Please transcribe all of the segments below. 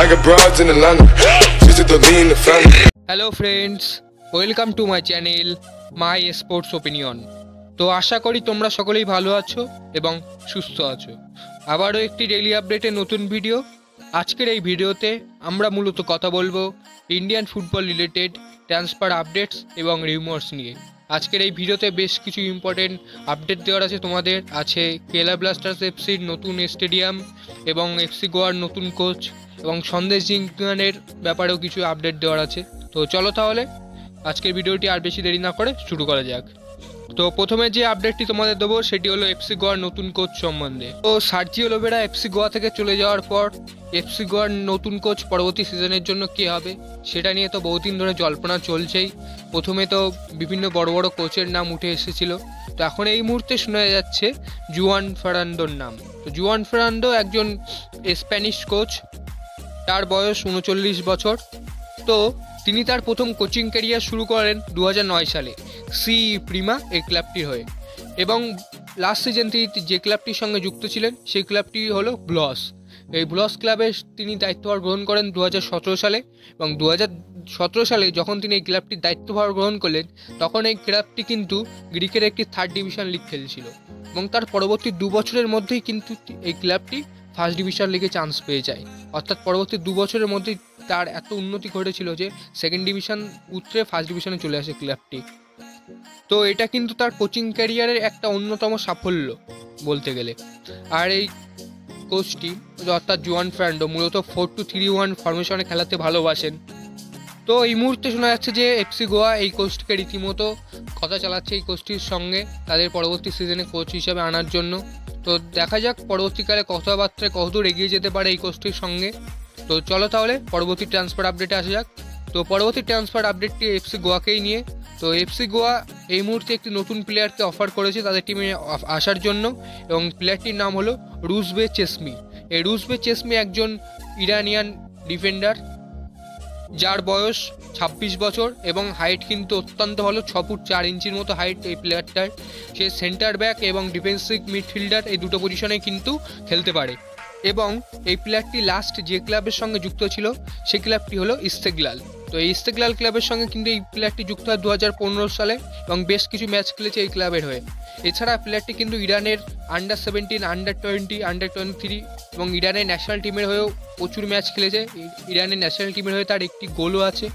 Got broads in. Just the. Hello friends welcome to my channel my sports opinion তো আশা করি তোমরা সকলেই ভালো আছো এবং সুস্থ আছো। আবারও একটি ডেইলি আপডেটের নতুন ভিডিও আজকের এই ভিডিওতে আমরা মূলত কথা বলব Indian football related transfer updates এবং রিউমার্স নিয়ে। আজকের এই ভিডিওতে বেশ কিছু ইম্পর্টেন্ট আপডেট দেওয়ার আছে তোমাদের। আছে কেলা ব্লাস্টার্স এফসির নতুন স্টেডিয়াম এবং এফসি গোয়ার নতুন কোচ এবং সন্দেশ জিঙ্কানের ব্যাপারেও কিছু আপডেট দেওয়ার আছে। তো চলো তাহলে, আজকের ভিডিওটি আর বেশি দেরি না করে শুরু করা যাক। তো প্রথমে যে আপডেটটি তোমাদের দেবো, সেটি হলো এফসি গোয়ার নতুন কোচ সম্বন্ধে। তো সার্জিও লোবেরা এফসি গোয়া থেকে চলে যাওয়ার পর এফসি গোয়ার নতুন কোচ পরবর্তী সিজনের জন্য কে হবে, সেটা নিয়ে তো বহুদিন ধরে জল্পনা চলছেই। প্রথমে তো বিভিন্ন বড় বড় কোচের নাম উঠে এসেছিল। তো এখন এই মুহূর্তে শোনা যাচ্ছে জুয়ান ফার্নান্ডোর নাম। তো জুয়ান ফার্নান্ডো একজন স্প্যানিশ কোচ তার বয়স উনচল্লিশ বছর। তো তিনি তার প্রথম কোচিং ক্যারিয়ার শুরু করেন দু হাজার নয় সালে। সি প্রিমা এই ক্লাবটির হয়ে। এবং লাস্ট সিজন তিনি যে ক্লাবটির সঙ্গে যুক্ত ছিলেন, সেই ক্লাবটি হলো ব্লস। এই ব্লস ক্লাবে তিনি দায়িত্বভার গ্রহণ করেন দু হাজার সতেরো সালে এবং দু হাজার সতেরো সালে যখন তিনি এই ক্লাবটির দায়িত্বভার গ্রহণ করলেন, তখন এই ক্লাবটি কিন্তু গ্রিকের একটি থার্ড ডিভিশন লিগ খেলছিল। এবং তার পরবর্তী দু বছরের মধ্যেই কিন্তু এই ক্লাবটি ফার্স্ট ডিভিশন লিগে চান্স পেয়ে যায়। অর্থাৎ পরবর্তী দু বছরের মধ্যেই তার এত উন্নতি ঘটেছিল যে সেকেন্ড ডিভিশন উতরে ফার্স্ট ডিভিশনে চলে আসে ক্লাবটি তো এটা কিন্তু তার কোচিং ক্যারিয়ারের একটা অন্যতম সাফল্য বলতে গেলে। আর এই কোচটি অর্থাৎ জুয়ান ফ্র্যান্ডো, মূলত ফোর টু থ্রি ওয়ান ফরমেশনে খেলাতে ভালোবাসেন। তো এই মুহূর্তে শোনা যাচ্ছে যে এফসি গোয়া এই কোচটিকে রীতিমতো কথা চালাচ্ছে এই কোচটির সঙ্গে তাদের পরবর্তী সিজনে কোচ হিসাবে আনার জন্য। তো দেখা যাক, পরবর্তীকালে কথাবার্তায় কতদূর এগিয়ে যেতে পারে এই কোচটির সঙ্গে। তো চলো তাহলে, পরবর্তী ট্রান্সফার আপডেটে আসা যাক। তো পরবর্তী ট্রান্সফার আপডেটটি এফসি গোয়াকেই নিয়ে। তো এফসি গোয়া এই মুহূর্তে একটি নতুন প্লেয়ারকে অফার করেছে তাদের টিমে আসার জন্য এবং প্লেয়ারটির নাম হলো রুজবে চেসমি। এই রুজবে চেসমি একজন ইরানিয়ান ডিফেন্ডার যার বয়স ছাব্বিশ বছর এবং হাইট কিন্তু অত্যন্ত ভালো, ছ ফুট চার ইঞ্চির মতো হাইট এই প্লেয়ারটার সে সেন্টার ব্যাক এবং ডিফেন্সিভ মিডফিল্ডার এই দুটো পজিশনে কিন্তু খেলতে পারে। এবং এই প্লেয়ারটি লাস্ট যে ক্লাবের সঙ্গে যুক্ত ছিল, সেই ক্লাবটি হলো ইস্তেগলাল। তো এই ইস্তেগলাল ক্লাবের সঙ্গে কিন্তু এই প্লেয়ারটি যুক্ত হয় দু হাজার পনেরো সালে এবং বেশ কিছু ম্যাচ খেলেছে এই ক্লাবের হয়ে। এছাড়া প্লেয়ারটি কিন্তু ইরানের under seventeen under twenty under twenty three এবং ইরানের ন্যাশনাল টিমের হয়েও প্রচুর ম্যাচ খেলেছে। ইরানের ন্যাশনাল টিমের হয়ে তার একটি গোলও আছে।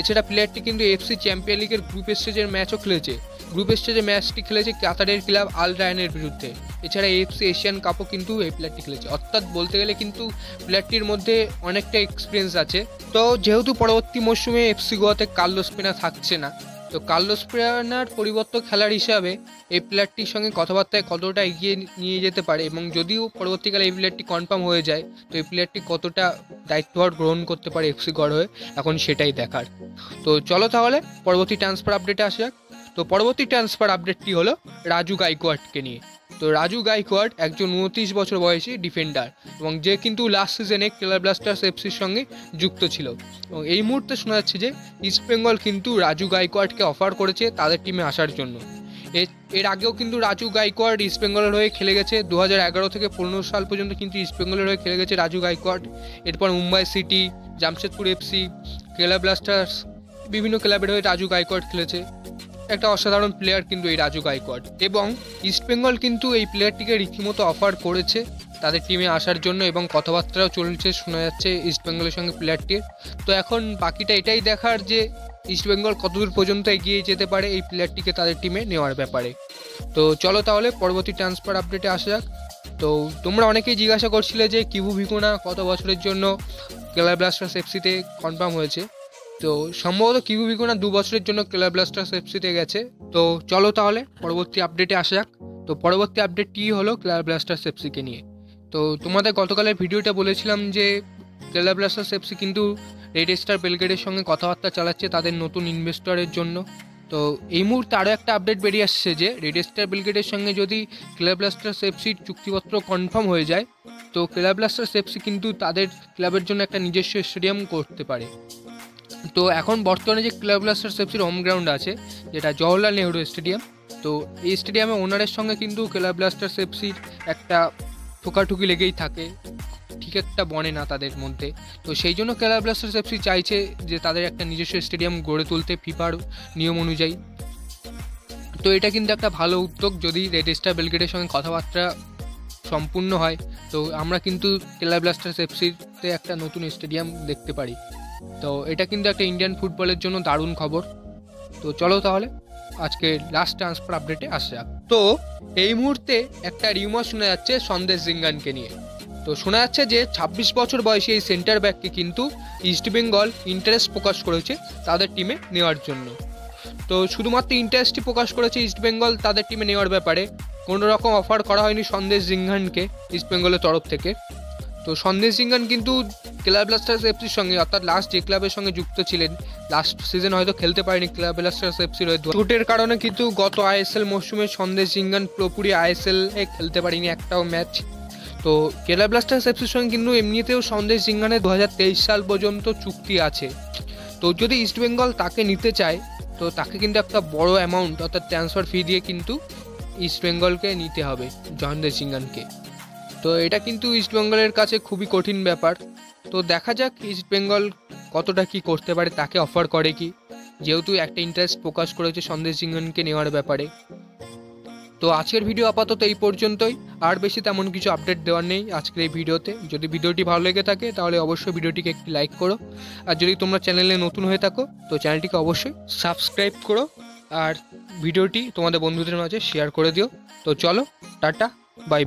এছাড়া প্লেয়ারটি কিন্তু এফসি চ্যাম্পিয়ন লিগের গ্রুপ স্টেজের ম্যাচও খেলেছে। গ্রুপ স্টেজে ম্যাচটি খেলেছে কাতারের ক্লাব আল রায়নের বিরুদ্ধে। এছাড়া এফসি এশিয়ান কাপও কিন্তু এই প্লেয়ারটি খেলেছে। অর্থাৎ বলতে গেলে কিন্তু প্লেয়ারটির মধ্যে অনেকটা এক্সপিরিয়েন্স আছে। তো যেহেতু পরবর্তী মরশুমে এফসি গোয়াতে কার্লোস পেনা থাকছে না, তো কার্লোস পেনার পরিবর্ত খেলার হিসাবে এই প্লেয়ারটির সঙ্গে কথাবার্তায় কতটা এগিয়ে নিয়ে যেতে পারে এবং যদিও পরবর্তীকালে এই প্লেয়ারটি কনফার্ম হয়ে যায়, তো এই প্লেয়ারটি কতটা দায়িত্বভার গ্রহণ করতে পারে এফসি গড় হয়ে, এখন সেটাই দেখার। তো চলো তাহলে পরবর্তী ট্রান্সফার আপডেটে আসা যাক। তো পরবর্তী ট্রান্সফার আপডেটটি হলো রাজু গাইকোয়াডকে নিয়ে। তো রাজু গাইকোয়াড একজন উনত্রিশ বছর বয়সী ডিফেন্ডার এবং যে কিন্তু লাস্ট সিজনে কেলার ব্লাস্টার্স এফসির সঙ্গে যুক্ত ছিল। এবং এই মুহূর্তে শোনা যাচ্ছে যে ইস্টবেঙ্গল কিন্তু রাজু গাইকোয়াডকে অফার করেছে তাদের টিমে আসার জন্য। এর আগেও কিন্তু রাজু গাইকোয়াড ইস্টবেঙ্গলের হয়ে খেলে গেছে। দু হাজার এগারো থেকে পনেরো সাল পর্যন্ত কিন্তু ইস্টবেঙ্গলের হয়ে খেলে গেছে রাজু গাইকোয়াড। এরপর Mumbai city, Jamshedpur FC Kerala blasters বিভিন্ন ক্লাবের হয়ে রাজু গাইকোয়াড খেলেছে। একটা অসাধারণ প্লেয়ার কিন্তু এই রাজু গাইকোয়াড। এবং ইস্টবেঙ্গল কিন্তু এই প্লেয়ারটিকে রীতিমতো অফার করেছে তাদের টিমে আসার জন্য এবং কথাবার্তাও চলছে, শোনা যাচ্ছে ইস্টবেঙ্গলের সঙ্গে প্লেয়ারটির তো এখন বাকিটা এটাই দেখার যে ইস্টবেঙ্গল কতদূর পর্যন্ত এগিয়ে যেতে পারে এই প্লেয়ারটিকে তাদের টিমে নেওয়ার ব্যাপারে। তো চলো তাহলে পরবর্তী ট্রান্সফার আপডেটে আসা যাক। তো তোমরা অনেকেই জিজ্ঞাসা করছিলে যে কিবু ভিকোনা কত বছরের জন্য কেলার ব্লাস্টার্স এফসিতে কনফার্ম হয়েছে। তো সম্ভবত কিবু ভিকোনা দু বছরের জন্য কেলার ব্লাস্টার্স এফসিতে গেছে। তো চলো তাহলে, পরবর্তী আপডেটে আসা যাক। তো পরবর্তী আপডেটটি হলো কেলার ব্লাস্টার্স এফসিকে নিয়ে। তো তোমাদের গতকালের ভিডিওটা বলেছিলাম যে কেলার ব্লাস্টার্স এফসি কিন্তু রেড স্টার বেলগেডের সঙ্গে কথাবার্তা চালাচ্ছে তাদের নতুন ইনভেস্টরের জন্য। তো এই মুহূর্তে আরও একটা আপডেট বেরিয়ে আসছে যে রেড স্টার ব্রিগেডের সঙ্গে যদি ক্লাব ব্লাস্টার্স এফসির চুক্তিপত্র কনফার্ম হয়ে যায়, তো ক্লাব ব্লাস্টার্স এফসি কিন্তু তাদের ক্লাবের জন্য একটা নিজস্ব স্টেডিয়াম করতে পারে। তো এখন বর্তমানে যে ক্লাব ব্লাস্টার্স এফসির হোম গ্রাউন্ড আছে, যেটা জওহরলাল নেহরু স্টেডিয়াম, তো এই স্টেডিয়ামে ওনারের সঙ্গে কিন্তু ক্লাব ব্লাস্টার্স এফসির একটা ঠোকাঠুকি লেগেই থাকে, ঠিক একটা বনে না তাদের মধ্যে। তো সেই জন্য কেরালা ব্লাস্টার্স এফসি চাইছে যে তাদের একটা নিজস্ব স্টেডিয়াম গড়ে তুলতে ফিফার নিয়ম অনুযায়ী। তো এটা কিন্তু একটা ভালো উদ্যোগ, যদি রেড স্টার বেলগেটের সঙ্গে কথাবার্তা সম্পূর্ণ হয়, তো আমরা কিন্তু কেরালা ব্লাস্টার্স এফসিতে একটা নতুন স্টেডিয়াম দেখতে পারি। তো এটা কিন্তু একটা ইন্ডিয়ান ফুটবলের জন্য দারুণ খবর। তো চলো তাহলে, আজকে লাস্ট ট্রান্সফার আপডেটে আসা যাক তো এই মুহূর্তে একটা রিউমার শোনা যাচ্ছে সন্দেশ জিঙ্গানকে নিয়ে। তো শোনা যাচ্ছে যে ছাব্বিশ বছর বয়সী এই সেন্টার ব্যাককে কিন্তু ইস্টবেঙ্গল ইন্টারেস্ট প্রকাশ করেছে তাদের টিমে নেওয়ার জন্য। তো শুধুমাত্র ইন্টারেস্টই প্রকাশ করেছে ইস্টবেঙ্গল তাদের টিমে নেওয়ার ব্যাপারে। কোনো রকম অফার করা হয়নি সন্দেশ জিঙ্গানকে ইস্টবেঙ্গলের তরফ থেকে। তো সন্দেশ জিঙ্গান কিন্তু ক্লাব ব্লাস্টার্স এফসির সঙ্গে, অর্থাৎ লাস্ট যে ক্লাবের সঙ্গে যুক্ত ছিলেন। লাস্ট সিজন হয়তো খেলতে পারেনি ক্লাব ব্লাস্টার্স এফসির হয়ে চোটের কারণে কিন্তু গত আইএসএল মৌসুমে সন্দেশ জিঙ্গান পুরোপুরি আইএসএল এ খেলতে পারেনি একটাও ম্যাচ তো কেরালা ব্লাস্টার্স এফসির সঙ্গে কিন্তু এমনিতেও সন্দেশ জিঙ্গানের দু সাল পর্যন্ত চুক্তি আছে। তো যদি ইস্টবেঙ্গল তাকে নিতে চায়, তো তাকে কিন্তু একটা বড় অ্যামাউন্ট অর্থাৎ ট্রান্সফার ফি দিয়ে কিন্তু ইস্টবেঙ্গলকে নিতে হবে, জয়ন্দেশ সিংহানকে তো এটা কিন্তু ইস্টবেঙ্গলের কাছে খুবই কঠিন ব্যাপার। তো দেখা যাক ইস্টবেঙ্গল কতটা কি করতে পারে, তাকে অফার করে কি? যেহেতু একটা ইন্টারেস্ট প্রকাশ করেছে সন্দেশ সিংহানকে নেওয়ার ব্যাপারে। তো আজকের ভিডিও আপাতত এই পর্যন্তই। আর বেশি তেমন কিছু আপডেট দেওয়ার নেই আজকের এই ভিডিওতে। যদি ভিডিওটি ভালো লেগে থাকে, তাহলে অবশ্যই ভিডিওটিকে একটি লাইক করো। আর যদি তোমরা চ্যানেলে নতুন হয়ে থাকো, তো চ্যানেলটিকে অবশ্যই সাবস্ক্রাইব করো। আর ভিডিওটি তোমাদের বন্ধুদের মাঝে শেয়ার করে দিও। তো চলো, টাটা বাই